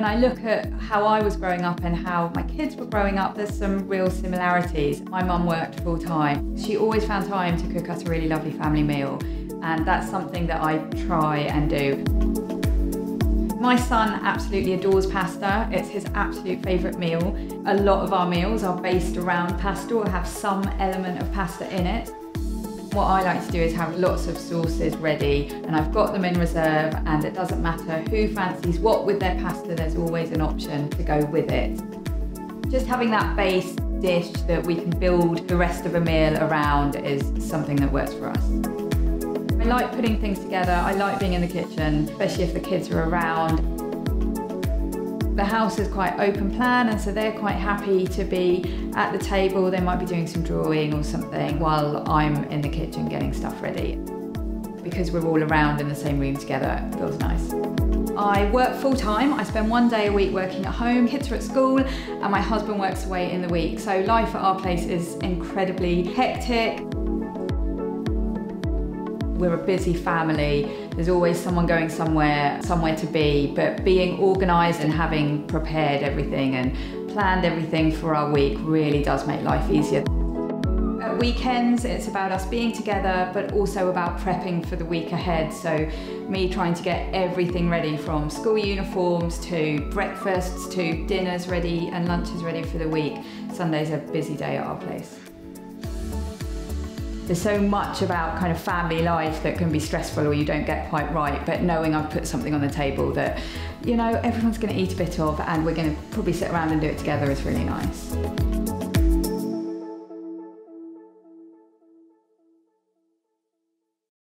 When I look at how I was growing up and how my kids were growing up, there's some real similarities. My mum worked full time. She always found time to cook us a really lovely family meal, and that's something that I try and do. My son absolutely adores pasta. It's his absolute favourite meal. A lot of our meals are based around pasta or have some element of pasta in it. What I like to do is have lots of sauces ready and I've got them in reserve and it doesn't matter who fancies what with their pasta, there's always an option to go with it. Just having that base dish that we can build the rest of a meal around is something that works for us. I like putting things together, I like being in the kitchen, especially if the kids are around. The house is quite open plan and so they're quite happy to be at the table. They might be doing some drawing or something while I'm in the kitchen getting stuff ready. Because we're all around in the same room together, it feels nice. I work full time. I spend one day a week working at home. Kids are at school and my husband works away in the week. So life at our place is incredibly hectic. We're a busy family. There's always someone going somewhere, somewhere to be, but being organised and having prepared everything and planned everything for our week really does make life easier. At weekends, it's about us being together, but also about prepping for the week ahead. So me trying to get everything ready from school uniforms to breakfasts to dinners ready and lunches ready for the week. Sunday's a busy day at our place. There's so much about kind of family life that can be stressful or you don't get quite right, but knowing I've put something on the table that, you know, everyone's going to eat a bit of and we're going to probably sit around and do it together is really nice.